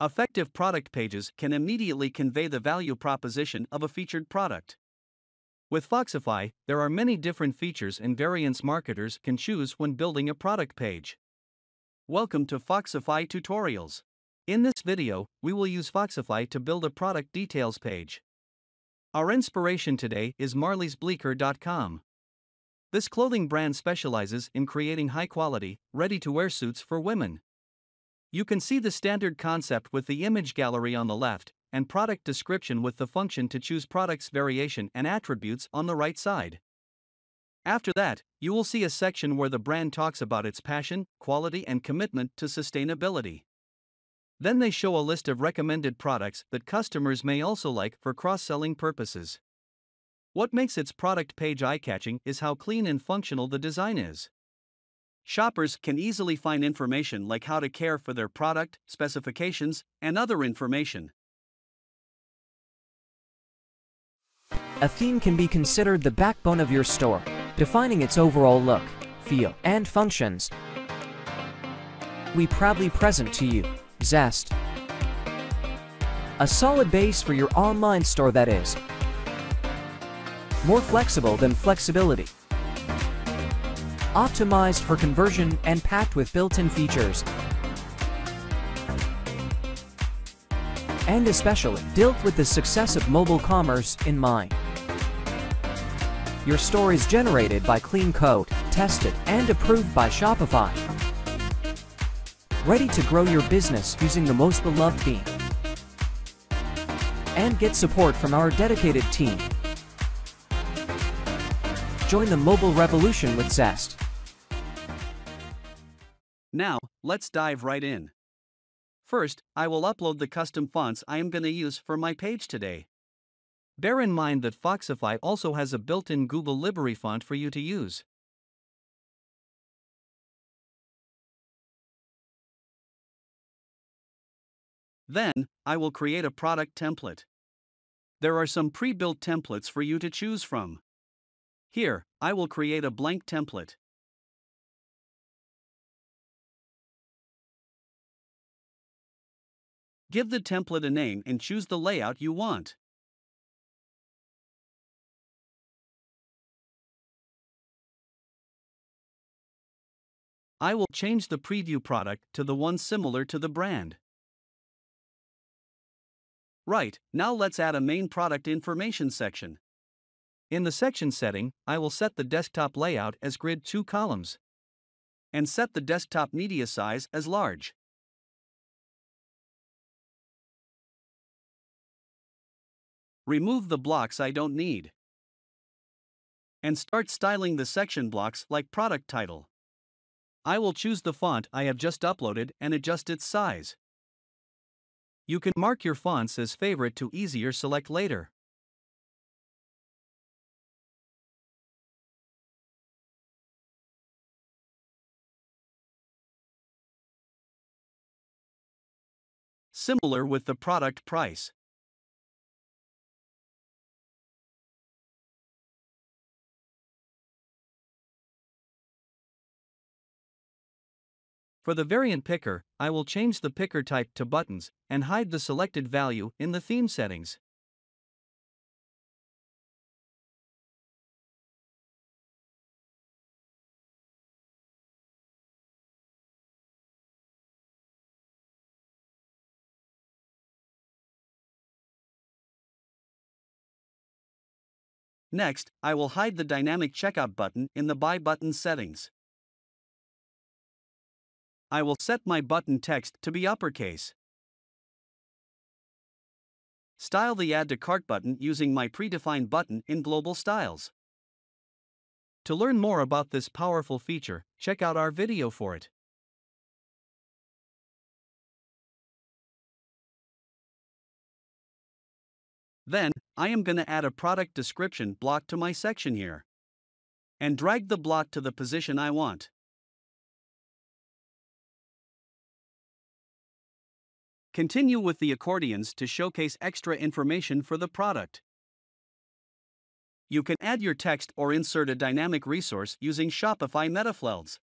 Effective product pages can immediately convey the value proposition of a featured product. With Foxify, there are many different features and variants marketers can choose when building a product page. Welcome to Foxify Tutorials. In this video, we will use Foxify to build a product details page. Our inspiration today is marliesbleeker.com. This clothing brand specializes in creating high quality, ready to wear suits for women. You can see the standard concept with the image gallery on the left and product description with the function to choose products variation and attributes on the right side. After that, you will see a section where the brand talks about its passion, quality, and commitment to sustainability. Then they show a list of recommended products that customers may also like for cross selling purposes. What makes its product page eye catching is how clean and functional the design is. Shoppers can easily find information like how to care for their product, specifications, and other information. A theme can be considered the backbone of your store, defining its overall look, feel, and functions. We proudly present to you Zest. A solid base for your online store that is. More flexible than flexibility. Optimized for conversion and packed with built-in features. And especially dealt with the success of mobile commerce in mind. Your store is generated by clean code, tested, and approved by Shopify. Ready to grow your business using the most beloved theme. And get support from our dedicated team. Join the mobile revolution with Zest. Let's dive right in. First, I will upload the custom fonts I am to use for my page today. Bear in mind that Foxify also has a built in Google Library font for you to use. Then, I will create a product template. There are some pre built templates for you to choose from. Here, I will create a blank template. Give the template a name and choose the layout you want. I will change the preview product to the one similar to the brand. Right, now let's add a main product information section. In the section setting, I will set the desktop layout as grid 2 columns. And set the desktop media size as large. Remove the blocks I don't need. And start styling the section blocks like product title. I will choose the font I have just uploaded and adjust its size. You can mark your fonts as favorite to easier select later. Similar with the product price. For the variant picker, I will change the picker type to buttons and hide the selected value in the theme settings. Next, I will hide the dynamic checkout button in the Buy button settings. I will set my button text to be uppercase. Style the Add to Cart button using my predefined button in Global Styles. To learn more about this powerful feature, check out our video for it. Then, I am going to add a product description block to my section here. And drag the block to the position I want. Continue with the accordions to showcase extra information for the product. You can add your text or insert a dynamic resource using Shopify Metaflelds.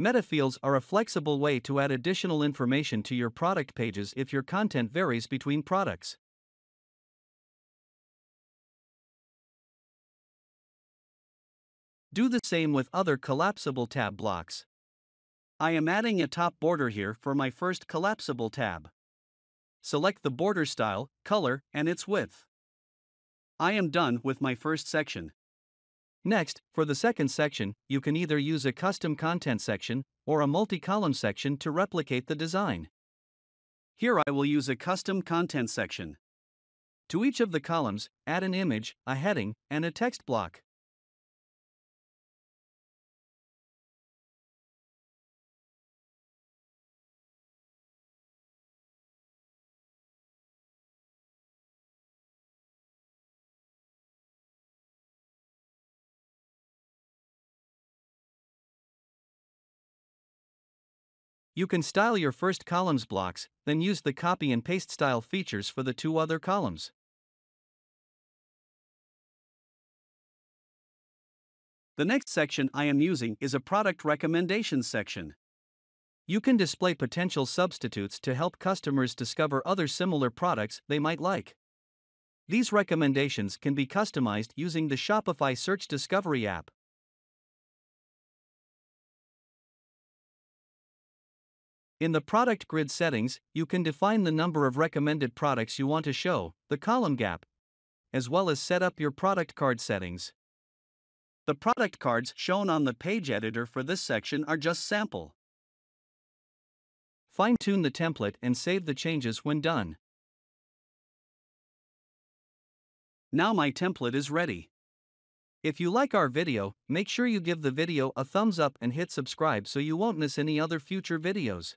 Metafields are a flexible way to add additional information to your product pages if your content varies between products. Do the same with other collapsible tab blocks. I am adding a top border here for my first collapsible tab. Select the border style, color, and its width. I am done with my first section. Next, for the second section, you can either use a custom content section or a multi-column section to replicate the design. Here I will use a custom content section. To each of the columns, add an image, a heading, and a text block. You can style your first column's blocks, then use the copy and paste style features for the two other columns. The next section I am using is a product recommendations section. You can display potential substitutes to help customers discover other similar products they might like. These recommendations can be customized using the Shopify Search Discovery app. In the product grid settings, you can define the number of recommended products you want to show, the column gap, as well as set up your product card settings. The product cards shown on the page editor for this section are just sample. Fine tune the template and save the changes when done. Now my template is ready. If you like our video, make sure you give the video a thumbs up and hit subscribe so you won't miss any other future videos.